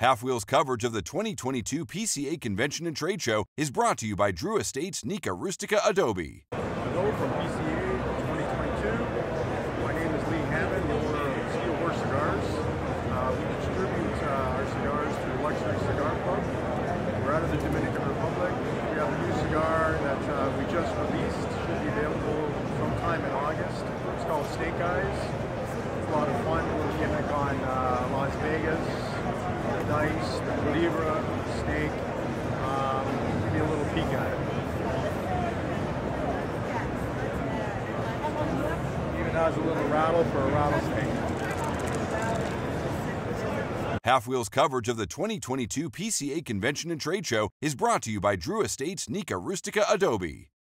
halfwheel's coverage of the 2022 PCA Convention and Trade Show is brought to you by Drew Estates Nica Rustica Adobe. Hello from PCA 2022. My name is Lee Hammond, the owner Steel Horse Cigars. Uh, we distribute uh, our cigars through Luxury Cigar Club. We're out of the Dominican Republic. We have a new cigar that uh, we just released. Should be available sometime in August. It's called Snake Eyes. It's a lot of fun. Dice, the Libra, snake. Um, give you a little peek at it. Even has a little rattle for a rattlesnake. halfwheel's coverage of the 2022 PCA Convention and Trade Show is brought to you by Drew Estates Nica Rustica Adobe.